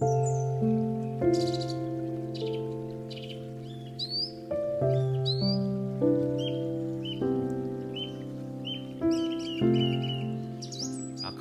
Música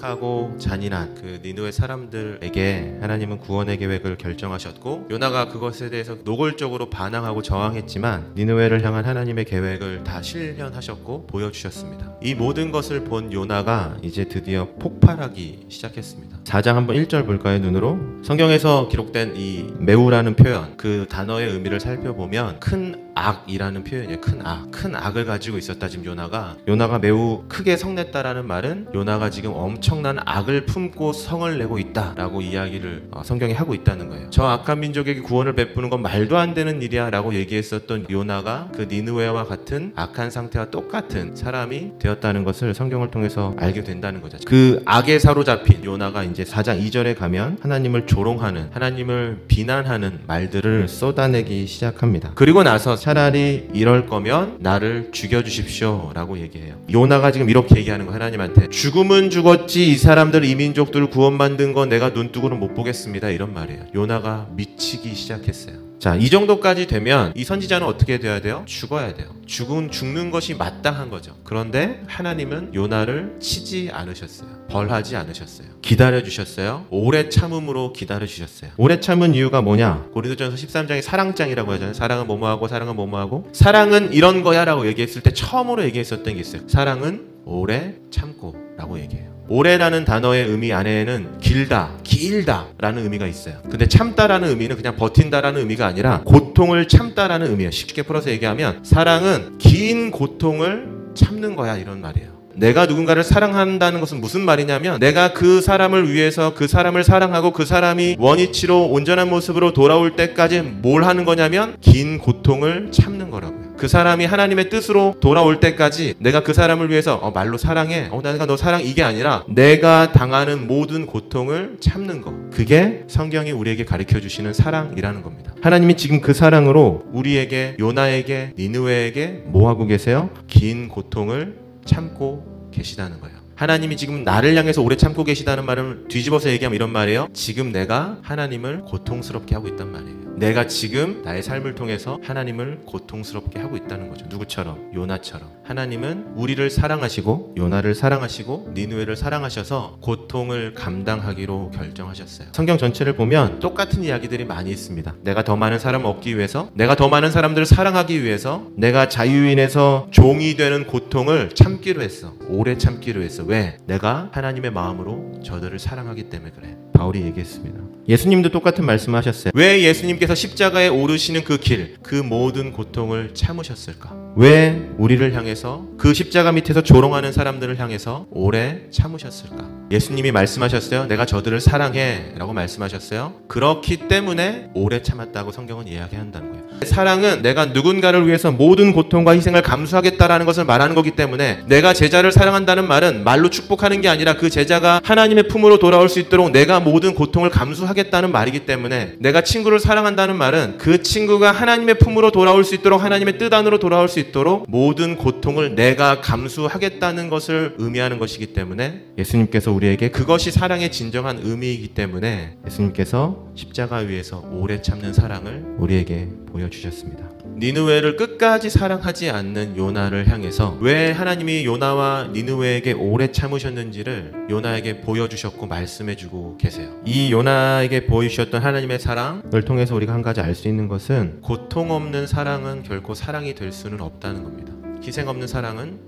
악하고 잔인한 그 니누의 사람들에게 하나님은 구원의 계획을 결정하셨고 요나가 그것에 대해서 노골적으로 반항하고 저항했지만 니누웨를 향한 하나님의 계획을 다 실현하셨고 보여주셨습니다. 이 모든 것을 본 요나가 이제 드디어 폭발하기 시작했습니다. 4장 한번 1절 볼까요 눈으로? 성경에서 기록된 이 매우라는 표현 그 단어의 의미를 살펴보면 큰 악이라는 표현이에요. 큰 악. 큰 악을 가지고 있었다 지금 요나가. 요나가 매우 크게 성냈다라는 말은 요나가 지금 엄청난 악을 품고 성을 내고 있다라고 이야기를 어, 성경에 하고 있다는 거예요. 저 악한 민족에게 구원을 베푸는 건 말도 안 되는 일이야라고 얘기했었던 요나가 그 니느웨와 같은 악한 상태와 똑같은 사람이 되었다는 것을 성경을 통해서 알게 된다는 거죠. 그 악에 사로잡힌 요나가 이제 4장 2절에 가면 하나님을 조롱하는 하나님을 비난하는 말들을 쏟아내기 시작합니다. 그리고 나서 차라리 이럴 거면 나를 죽여 주십시오 라고 얘기해요. 요나가 지금 이렇게 얘기하는 거 하나님한테 죽음은 죽었지 이 사람들 이 민족들 구원받는 거 내가 눈뜨고는 못 보겠습니다 이런 말이에요. 요나가 미치기 시작했어요. 자, 이 정도까지 되면 이 선지자는 어떻게 돼야 돼요? 죽어야 돼요. 죽은 죽는 것이 마땅한 거죠. 그런데 하나님은 요나를 치지 않으셨어요. 벌하지 않으셨어요. 기다려 주셨어요. 오래 참음으로 기다려 주셨어요. 오래 참은 이유가 뭐냐? 고린도전서 13장이 사랑장이라고 하잖아요. 사랑은 뭐뭐하고 사랑은 뭐뭐하고 사랑은 이런 거야라고 얘기했을 때 처음으로 얘기했었던 게 있어요. 사랑은 오래 참고라고 얘기해요. 오래라는 단어의 의미 안에는 길다, 길다 라는 의미가 있어요. 근데 참다라는 의미는 그냥 버틴다라는 의미가 아니라 고통을 참다라는 의미예요. 쉽게 풀어서 얘기하면 사랑은 긴 고통을 참는 거야 이런 말이에요. 내가 누군가를 사랑한다는 것은 무슨 말이냐면 내가 그 사람을 위해서 그 사람을 사랑하고 그 사람이 원위치로 온전한 모습으로 돌아올 때까지 뭘 하는 거냐면 긴 고통을 참는 거라고요. 그 사람이 하나님의 뜻으로 돌아올 때까지 내가 그 사람을 위해서 어, 말로 사랑해. 어, 내가 너 사랑 이게 아니라 내가 당하는 모든 고통을 참는 거. 그게 성경이 우리에게 가르쳐 주시는 사랑이라는 겁니다. 하나님이 지금 그 사랑으로 우리에게 요나에게 니느웨에게 뭐 하고 계세요? 긴 고통을 참고 계시다는 거예요. 하나님이 지금 나를 향해서 오래 참고 계시다는 말을 뒤집어서 얘기하면 이런 말이에요. 지금 내가 하나님을 고통스럽게 하고 있단 말이에요. 내가 지금 나의 삶을 통해서 하나님을 고통스럽게 하고 있다는 거죠. 누구처럼? 요나처럼. 하나님은 우리를 사랑하시고 요나를 사랑하시고 니누에를 사랑하셔서 고통을 감당하기로 결정하셨어요. 성경 전체를 보면 똑같은 이야기들이 많이 있습니다. 내가 더 많은 사람을 얻기 위해서, 내가 더 많은 사람들을 사랑하기 위해서, 내가 자유인에서 종이 되는 고통을 참기로 했어. 오래 참기로 했어. 왜? 내가 하나님의 마음으로 저들을 사랑하기 때문에 그래. 바울이 얘기했습니다. 예수님도 똑같은 말씀하셨어요. 왜 예수님께서 십자가에 오르시는 그 길, 그 모든 고통을 참으셨을까? 왜 우리를 향해서 그 십자가 밑에서 조롱하는 사람들을 향해서 오래 참으셨을까? 예수님이 말씀하셨어요. 내가 저들을 사랑해. 라고 말씀하셨어요. 그렇기 때문에 오래 참았다고 성경은 이야기한다는 거예요. 사랑은 내가 누군가를 위해서 모든 고통과 희생을 감수하겠다라는 것을 말하는 거기 때문에 내가 제자를 사랑한다는 말은 말로 축복하는 게 아니라 그 제자가 하나님의 품으로 돌아올 수 있도록 내가 모든 고통을 감수하겠다는 말이기 때문에 내가 친구를 사랑한 다는 말은 그 친구가 하나님의 품으로 돌아올 수 있도록 하나님의 뜻 안으로 돌아올 수 있도록 모든 고통을 내가 감수하겠다는 것을 의미하는 것이기 때문에 예수님께서 우리에게 그것이 사랑의 진정한 의미이기 때문에 예수님께서 십자가 위에서 오래 참는 사랑을 우리에게 보여주셨습니다. 니누웨를 끝까지 사랑하지 않는 요나를 향해서 왜 하나님이 요나와 니누웨에게 오래 참으셨는지를 요나에게 보여주셨고 말씀해주고 계세요. 이 요나에게 보여주셨던 하나님의 사랑을 통해서 우리가 한 가지 알 수 있는 것은 고통 없는 사랑은 결코 사랑이 될 수는 없다는 겁니다. 희생 없는 사랑은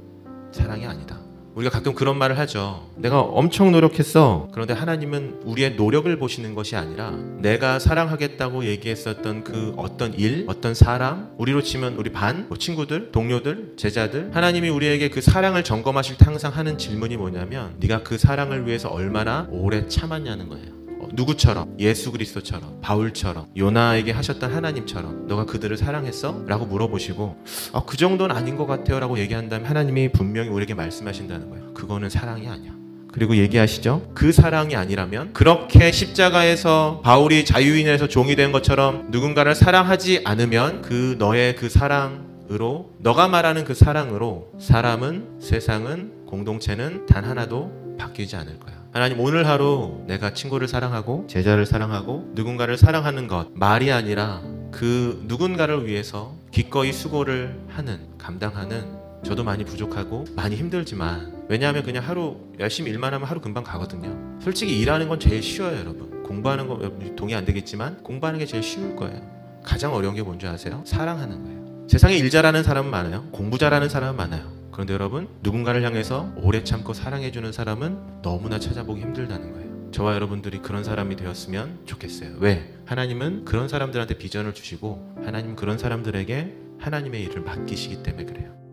사랑이 아니다. 우리가 가끔 그런 말을 하죠. 내가 엄청 노력했어. 그런데 하나님은 우리의 노력을 보시는 것이 아니라 내가 사랑하겠다고 얘기했었던 그 어떤 일, 어떤 사람, 우리로 치면 우리 반, 뭐 친구들, 동료들, 제자들, 하나님이 우리에게 그 사랑을 점검하실 때 항상 하는 질문이 뭐냐면 네가 그 사랑을 위해서 얼마나 오래 참았냐는 거예요. 어, 누구처럼 예수 그리스도처럼 바울처럼 요나에게 하셨던 하나님처럼 너가 그들을 사랑했어? 라고 물어보시고 어, 그 정도는 아닌 것 같아요 라고 얘기한다면 하나님이 분명히 우리에게 말씀하신다는 거예요 그거는 사랑이 아니야 그리고 얘기하시죠. 그 사랑이 아니라면 그렇게 십자가에서 바울이 자유인에서 종이 된 것처럼 누군가를 사랑하지 않으면 그 너의 그 사랑으로 너가 말하는 그 사랑으로 사람은 세상은 공동체는 단 하나도 바뀌지 않을 거야. 하나님 오늘 하루 내가 친구를 사랑하고 제자를 사랑하고 누군가를 사랑하는 것 말이 아니라 그 누군가를 위해서 기꺼이 수고를 하는 감당하는 저도 많이 부족하고 많이 힘들지만 왜냐하면 그냥 하루 열심히 일만 하면 하루 금방 가거든요. 솔직히 일하는 건 제일 쉬워요, 여러분. 공부하는 거 동의 안 되겠지만 공부하는 게 제일 쉬울 거예요. 가장 어려운 게 뭔지 아세요? 사랑하는 거예요. 세상에 일 잘하는 사람은 많아요. 공부 잘하는 사람은 많아요. 그런데 여러분 누군가를 향해서 오래 참고 사랑해주는 사람은 너무나 찾아보기 힘들다는 거예요. 저와 여러분들이 그런 사람이 되었으면 좋겠어요. 왜? 하나님은 그런 사람들한테 비전을 주시고 하나님 그런 사람들에게 하나님의 일을 맡기시기 때문에 그래요.